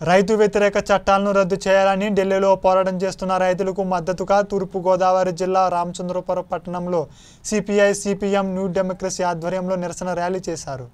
రైతు వ్యతిరేక చట్టాలను రద్దు చేయాలని ఢిల్లీలో పోరాటం చేస్తున్న రైతులకు మద్దతుగా తూర్పుగోదావరి జిల్లా రామచంద్రపురం పట్టణంలో సిపిఐ సిపిఎం న్యూ డెమోక్రసీ ఆధ్వర్యంలో నిరసన ర్యాలీ చేశారు.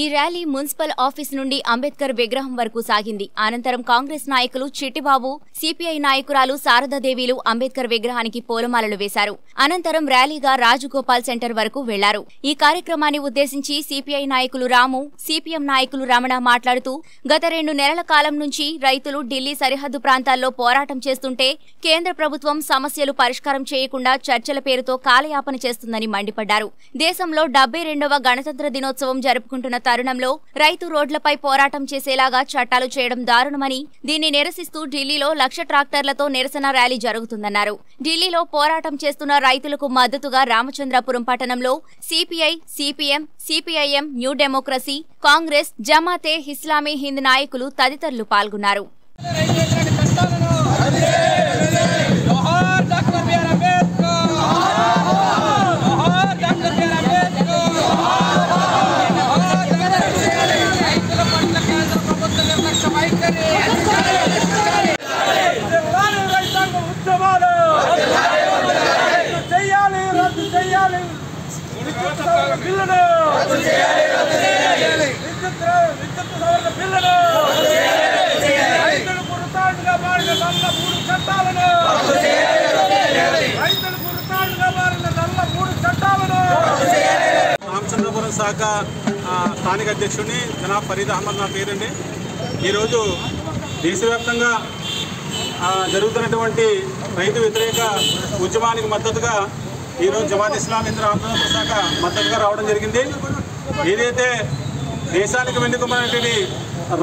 ఈ ర్యాలీ మున్సిపల్ ఆఫీస్ నుండి అంబేద్కర్ విగ్రహం వరకు సాగింది. అనంతరం కాంగ్రెస్ నాయకులు చిట్టిబాబు సిపిఐ నాయకురాలు శారదాదేవిలు అంబేద్కర్ విగ్రహానికి పూలమాలలు వేశారు. అనంతరం ర్యాలీగా రాజగోపాల్ సెంటర్ వరకు వెళ్ళారు. ఈ కార్యక్రమాన్ని ఉద్దేశించి సిపిఐ నాయకులు రాము సిపిఎం నాయకులు రమణ మాట్లాడుతూ గత రెండు నెలల కాలం నుంచి రైతులు ఢిల్లీ సరిహద్దు ప్రాంతాల్లో పోరాటం చేస్తుంటే కేంద్ర ప్రభుత్వం సమస్యలు పరిష్కారం చేయకుండా చర్చల పేరుతో కాలయాపన చేస్తుందని మండిపడ్డారు. దేశంలో డెబ్బై రెండవ గణతంత్ర దినోత్సవం జరుపుకుంటున్న తరుణంలో రైతు రోడ్లపై పోరాటం చేసేలాగా చట్టాలు చేయడం దారుణమని దీన్ని నిరసిస్తూ ఢిల్లీలో లక్ష ట్రాక్టర్లతో నిరసన ర్యాలీ జరుగుతుందన్నారు. ఢిల్లీలో పోరాటం చేస్తున్న రైతులకు మద్దతుగా రామచంద్రపురం పట్టణంలో CPI CPM CPIM New Democracy Congress Jamaate Islami Hind నాయకులు తదితరులు పాల్గొన్నారు. బిల్లును విద్యుత్ విద్యుత్ సవరణ బిల్లును మారిన నల్ల మూడు చట్టాలను మారిన నల్ల మూడు చట్టాలను రామచంద్రపురం శాఖ స్థానిక అధ్యక్షుడిని జనాబ్ ఫరీద్ అహ్మద్ నా పేరండి. ఈరోజు దేశవ్యాప్తంగా జరుగుతున్నటువంటి రైతు వ్యతిరేక ఉద్యమానికి మద్దతుగా ఈరోజు జమాత్ ఇస్లాం ఇంద్ర ఆందోళన శాఖ మద్దతుగా రావడం జరిగింది. ఏదైతే దేశానికి వెన్నుకమైనటువంటి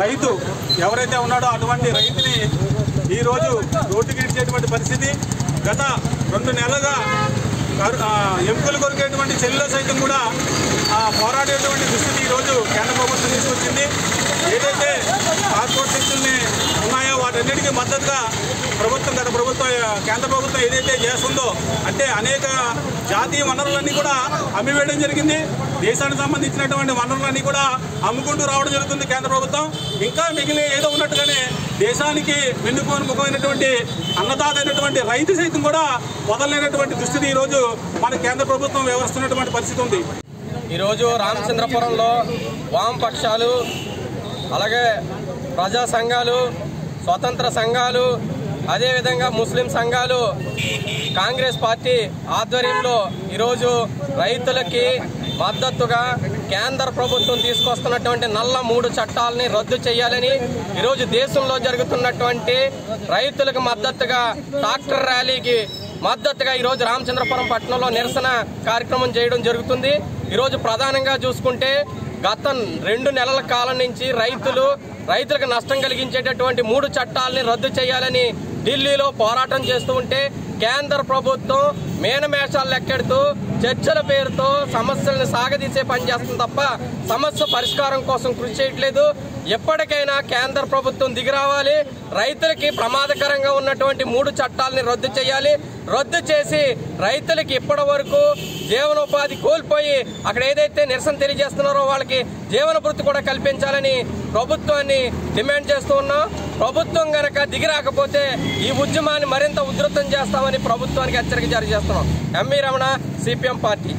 రైతు ఎవరైతే ఉన్నాడో అటువంటి రైతుని ఈరోజు రోడ్డుకి ఇచ్చేటువంటి పరిస్థితి. గత రెండు నెలలుగా కరు- ఎముకలు కొరికేటువంటి చెల్లెలు సైతం కూడా పోరాడేటువంటి దుస్థితి ఈరోజు కేంద్ర ప్రభుత్వం తీసుకొచ్చింది. ఏదైతే కార్పొరేట్ శక్తుల్ని ఉన్నాయో వాటన్నిటికీ మద్దతుగా ప్రభుత్వం గత ప్రభుత్వం కేంద్ర ప్రభుత్వం ఏదైతే చేస్తుందో అంటే అనేక జాతీయ వనరులన్నీ కూడా అమ్మివేయడం జరిగింది. దేశానికి సంబంధించినటువంటి వనరులన్నీ కూడా అమ్ముకుంటూ రావడం జరుగుతుంది కేంద్ర ప్రభుత్వం. ఇంకా మిగిలిన ఏదో ఉన్నట్టుగానే దేశానికి వెన్నుకోని ముఖమైనటువంటి అన్నదాత అయినటువంటి రైతు సైతం కూడా వదలలేనటువంటి దుస్థితి ఈరోజు మన కేంద్ర ప్రభుత్వం వ్యవహరిస్తున్నటువంటి పరిస్థితి ఉంది. ఈరోజు రామచంద్రపురంలో వామపక్షాలు అలాగే ప్రజా సంఘాలు స్వతంత్ర సంఘాలు అదేవిధంగా ముస్లిం సంఘాలు కాంగ్రెస్ పార్టీ ఆధ్వర్యంలో ఈరోజు రైతులకి మద్దతుగా కేంద్ర ప్రభుత్వం తీసుకొస్తున్నటువంటి నల్ల మూడు చట్టాలని రద్దు చేయాలని ఈరోజు దేశంలో జరుగుతున్నటువంటి రైతులకు మద్దతుగా ట్రాక్టర్ ర్యాలీకి మద్దతుగా ఈరోజు రామచంద్రపురం పట్టణంలో నిరసన కార్యక్రమం చేయడం జరుగుతుంది. ఈరోజు ప్రధానంగా చూసుకుంటే గత రెండు నెలల కాలం నుంచి రైతులు రైతులకు నష్టం కలిగించేటటువంటి మూడు చట్టాలని రద్దు చేయాలని ఢిల్లీలో పోరాటం చేస్తూ ఉంటే కేంద్ర ప్రభుత్వం మేనమేషాలు లెక్కెడుతూ చర్చల పేరుతో సమస్యలను సాగదీసే పనిచేస్తుంది తప్ప సమస్య పరిష్కారం కోసం కృషి చేయట్లేదు. ఎప్పటికైనా కేంద్ర ప్రభుత్వం దిగిరావాలి రైతులకి ప్రమాదకరంగా ఉన్నటువంటి మూడు చట్టాలని రద్దు చేయాలి. రద్దు చేసి రైతులకి ఇప్పటి వరకు జీవనోపాధి కోల్పోయి అక్కడ ఏదైతే నిరసన తెలియజేస్తున్నారో వాళ్ళకి జీవన వృత్తి కూడా కల్పించాలని ప్రభుత్వాన్ని డిమాండ్ చేస్తూ ఉన్నాం. ప్రభుత్వం గనక దిగిరాకపోతే ఈ ఉద్యమాన్ని మరింత ఉధృతం చేస్తామని ప్రభుత్వానికి హెచ్చరిక జారీ చేస్తున్నాం. MV Ramana CPM party.